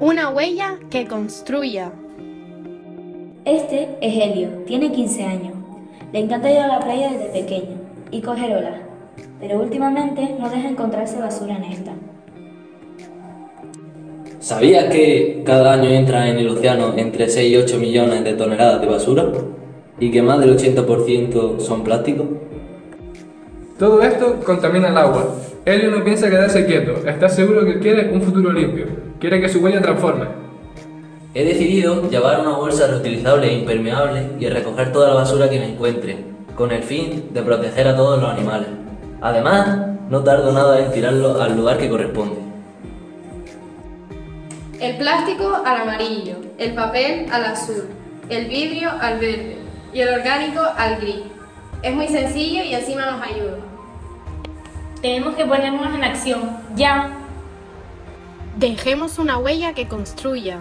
Una huella que construya. Este es Helio, tiene 15 años. Le encanta ir a la playa desde pequeño y coger olas, pero últimamente no deja encontrarse basura en esta. ¿Sabías que cada año entra en el océano entre 6 y 8 millones de toneladas de basura? ¿Y que más del 80% son plásticos? Todo esto contamina el agua. Helio no piensa quedarse quieto, está seguro que quiere un futuro limpio, quiere que su huella transforme. He decidido llevar una bolsa reutilizable e impermeable y recoger toda la basura que me encuentre, con el fin de proteger a todos los animales. Además, no tardo nada en tirarlo al lugar que corresponde. El plástico al amarillo, el papel al azul, el vidrio al verde y el orgánico al gris. Es muy sencillo y encima nos ayuda. Tenemos que ponernos en acción, ya. Dejemos una huella que construya.